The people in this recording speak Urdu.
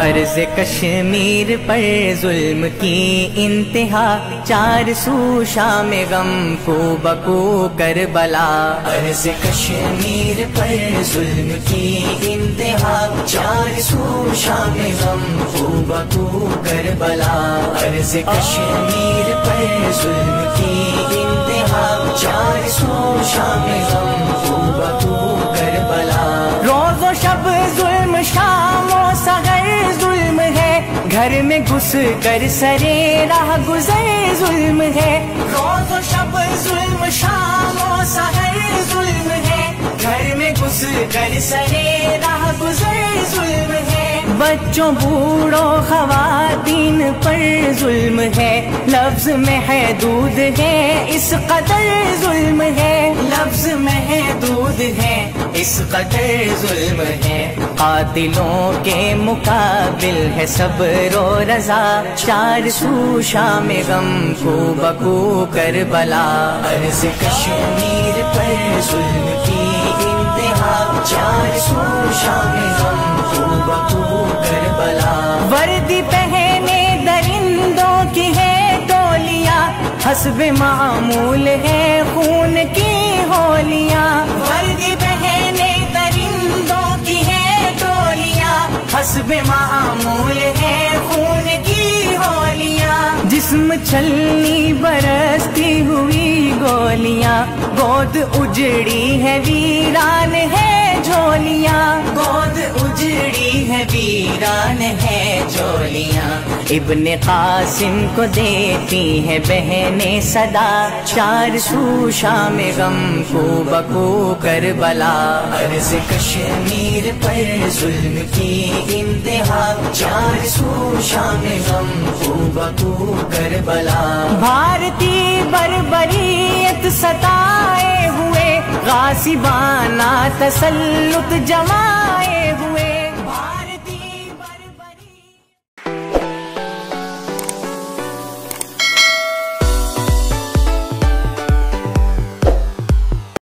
عرض کشمیر پر ظلم کی انتہا، چار سو شام غم کو بکو کر بلا عرض کشمیر پر ظلم کی انتہا، چار سو شام غم کو بکو کر بلا عرض کشمیر پر ظلم کی انتہا، چار سو شام غم کو بکو کر بلا روز و شب ظلم شام گھر میں گھس کر سرے راہ گزر ظلم ہے۔ روز و شب ظلم، شام و سحر ظلم ہے۔ گھر میں گھس کر سرے راہ گزر ظلم ہے۔ بچوں، بوڑھوں، خواتین پر ظلم ہے۔ لفظ محدود ہے، اس قدر ظلم ہے۔ لفظ محدود ہے۔ اس قدر ظلم ہے۔ قاتلوں کے مقابل ہے صبر و رضا۔ چار سو شام غم کو بکو کر بلا عرض کشمیر پر ظلم کی انتہا۔ چار سو شام غم کو بکو کر بلا وردی پہنے درندوں کی ہے ٹولیاں حسب معمول ہے خون کی ہولیاں۔ وردی معمول ہے خون کی ہولیاں۔ جسم چھلنی برستی ہوئی گولیاں۔ گود اجڑی ہے ویران ہے جھولیاں۔ گود اجڑی ہے ویران ہے جھولیاں۔ ابن قاسم کو دیتی ہے بہنیں صدا۔ چار سو شام غم کو بکو کر بلا عرض کشمیر پر ظلم کی انتہا۔ چار سو شام غم کو بکو کر بلا بھارتی بربریت ستائے ہوئے غاسبانہ تسلط جمائے